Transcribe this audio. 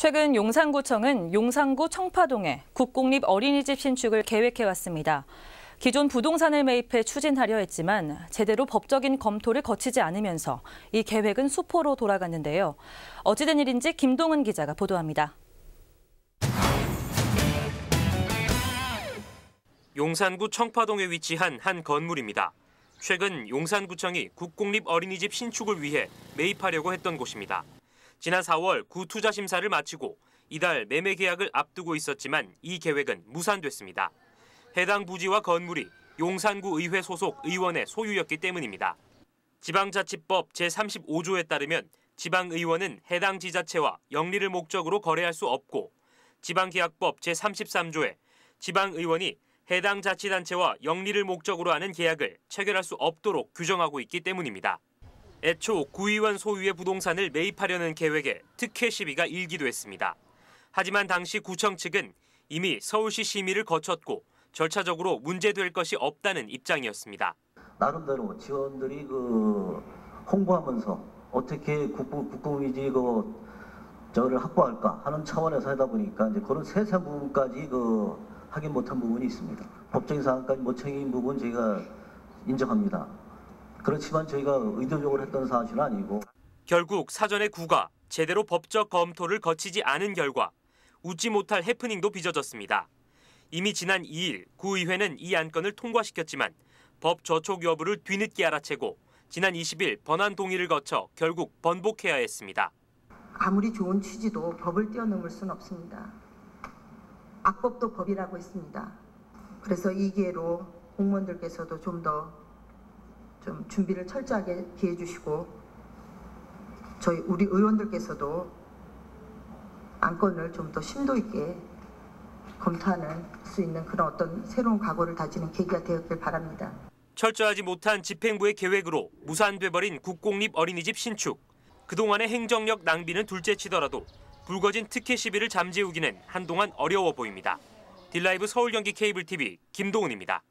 최근 용산구청은 용산구 청파동에 국공립 어린이집 신축을 계획해왔습니다. 기존 부동산을 매입해 추진하려 했지만 제대로 법적인 검토를 거치지 않으면서 이 계획은 수포로 돌아갔는데요. 어찌된 일인지 김동은 기자가 보도합니다. 용산구 청파동에 위치한 한 건물입니다. 최근 용산구청이 국공립 어린이집 신축을 위해 매입하려고 했던 곳입니다. 지난 4월 구 투자 심사를 마치고 이달 매매 계약을 앞두고 있었지만 이 계획은 무산됐습니다. 해당 부지와 건물이 용산구 의회 소속 의원의 소유였기 때문입니다. 지방자치법 제35조에 따르면 지방의원은 해당 지자체와 영리를 목적으로 거래할 수 없고 지방계약법 제33조에 지방의원이 해당 자치단체와 영리를 목적으로 하는 계약을 체결할 수 없도록 규정하고 있기 때문입니다. 애초 구의원 소유의 부동산을 매입하려는 계획에 특혜 시비가 일기도 했습니다. 하지만 당시 구청 측은 이미 서울시 심의를 거쳤고 절차적으로 문제될 것이 없다는 입장이었습니다. 나름대로 지원들이 그 홍보하면서 어떻게 국부 국공위지 그 저를 확보할까 하는 차원에서 하다 보니까 이제 그런 세세한 부분까지 그 하긴 못한 부분이 있습니다. 법적인 사항까지 못 챙긴 부분 제가 인정합니다. 그렇지만 저희가 의도적으로 했던 사실은 아니고 결국 사전에 구가 제대로 법적 검토를 거치지 않은 결과 웃지 못할 해프닝도 빚어졌습니다. 이미 지난 2일 구의회는 이 안건을 통과시켰지만 법 저촉 여부를 뒤늦게 알아채고 지난 20일 번안 동의를 거쳐 결국 번복해야 했습니다. 아무리 좋은 취지도 법을 뛰어넘을 수는 없습니다. 악법도 법이라고 했습니다. 그래서 이 기회로 공무원들께서도 좀더 좀 준비를 철저하게 기해 주시고 저희 우리 의원들께서도 안건을 좀 더 심도 있게 검토하는 수 있는 그런 어떤 새로운 각오를 다지는 계기가 되었길 바랍니다. 철저하지 못한 집행부의 계획으로 무산돼버린 국공립 어린이집 신축. 그동안의 행정력 낭비는 둘째치더라도 불거진 특혜 시비를 잠재우기는 한동안 어려워 보입니다. 딜라이브 서울 경기 케이블 TV 김동훈입니다.